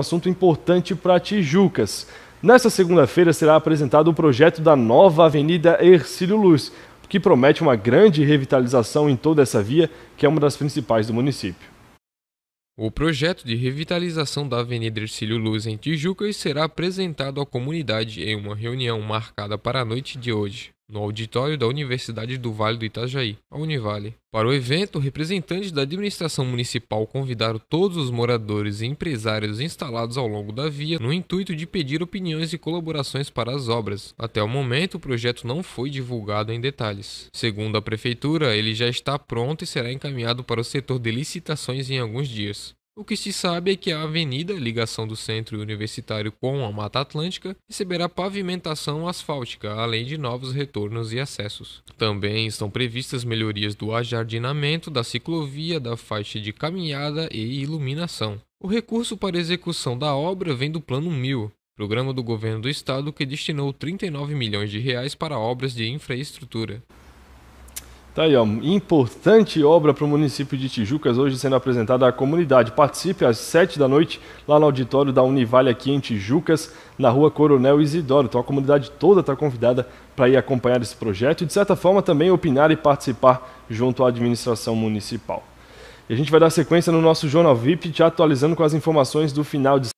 assunto importante para Tijucas. Nesta segunda-feira será apresentado o projeto da nova Avenida Ercílio Luz, que promete uma grande revitalização em toda essa via, que é uma das principais do município. O projeto de revitalização da Avenida Ercílio Luz em Tijucas será apresentado à comunidade em uma reunião marcada para a noite de hoje no auditório da Universidade do Vale do Itajaí, a Univale. Para o evento, representantes da administração municipal convidaram todos os moradores e empresários instalados ao longo da via no intuito de pedir opiniões e colaborações para as obras. Até o momento, o projeto não foi divulgado em detalhes. Segundo a prefeitura, ele já está pronto e será encaminhado para o setor de licitações em alguns dias. O que se sabe é que a avenida, ligação do centro universitário com a Mata Atlântica, receberá pavimentação asfáltica, além de novos retornos e acessos. Também estão previstas melhorias do ajardinamento, da ciclovia, da faixa de caminhada e iluminação. O recurso para execução da obra vem do Plano 1000, programa do governo do estado que destinou 39 milhões de reais para obras de infraestrutura. Tá aí, ó, importante obra para o município de Tijucas, hoje sendo apresentada à comunidade. Participe às 7 da noite, lá no auditório da Univale, aqui em Tijucas, na rua Coronel Isidoro. Então a comunidade toda está convidada para ir acompanhar esse projeto e, de certa forma, também opinar e participar junto à administração municipal. E a gente vai dar sequência no nosso Jornal VIP, te atualizando com as informações do final de